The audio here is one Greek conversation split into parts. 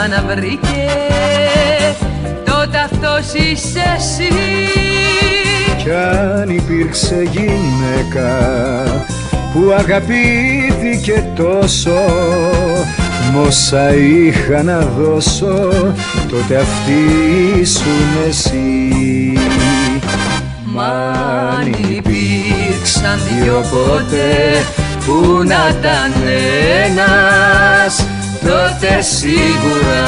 ξαναβρήκε τότε αυτός είσαι εσύ. Κι αν υπήρξε γυναίκα που αγαπήθηκε τόσο Μόσα είχα να δώσω τότε αυτή ήσουν εσύ. Μα αν υπήρξαν δυο ποτέ που να ήταν ένας τότε σίγουρα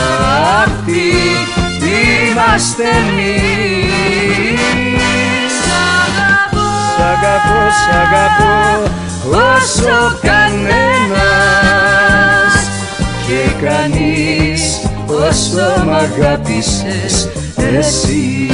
αυτοί είμαστε εμείς. Σ' αγαπώ, σ' αγαπώ όσο κανένας. Και κανείς όσο μ' αγάπησες εσύ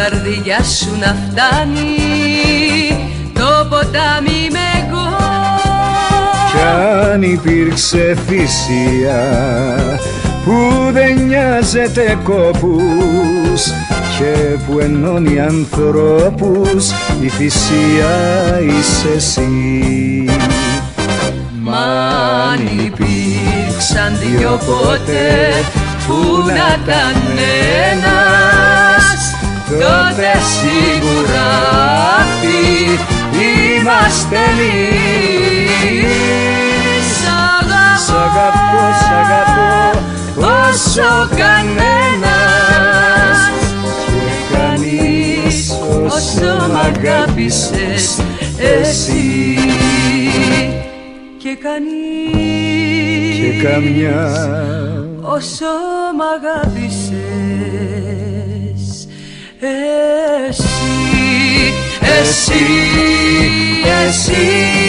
καρδιά σου να φτάνει το ποτάμι με εγώ Κι αν υπήρξε θυσία που δεν νοιάζεται κόπους και που ενώνει ανθρώπους η θυσία είσαι εσύ. Μα αν υπήρξαν δυο ποτέ που να ήταν ένας τότε σίγουρα αυτοί είμαστε εμείς. Σ' αγαπώ, σ' αγαπώ όσο κανένας. Και κανείς όσο μ' αγάπησες εσύ. Και κανείς και καμιά όσο μ' αγάπησες. εσύ, εσύ, εσύ, εσύ.